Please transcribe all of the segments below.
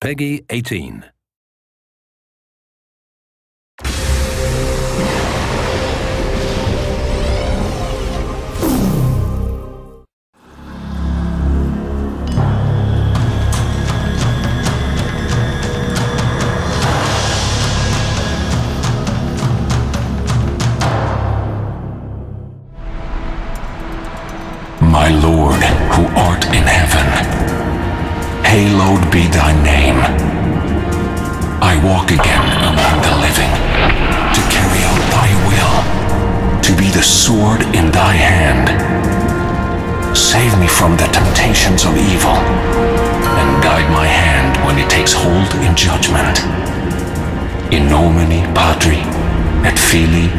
PEGI 18. My Lord, who art in heaven, hallowed be thy name. I walk again among the living, to carry out thy will, to be the sword in thy hand. Save me from the temptations of evil, and guide my hand when it takes hold in judgment. In nomine Patri, et Filii,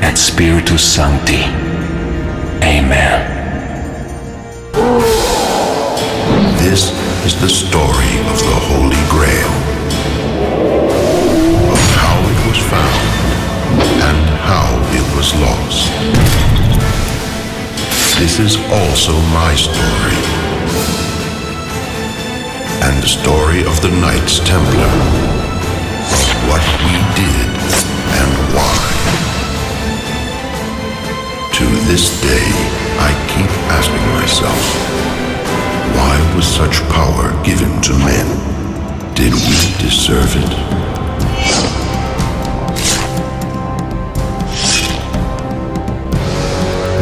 et Spiritus Sancti. Amen. This is the story of the Holy Grail. Of how it was found and how it was lost. This is also my story. And the story of the Knights Templar. Of what we did and why. To this day, I keep asking myself, was such power given to men? Did we deserve it?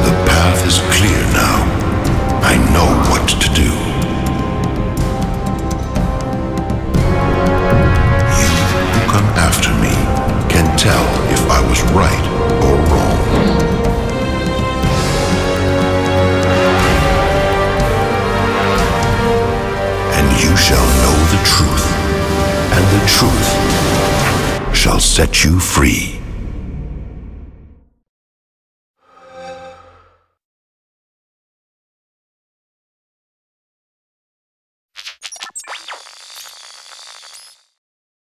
The path is clear now. I know what to do. You who come after me can tell if I was right or you shall know the truth, and the truth shall set you free.